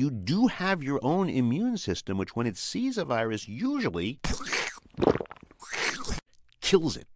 you do have your own immune system, which when it sees a virus, usually kills it.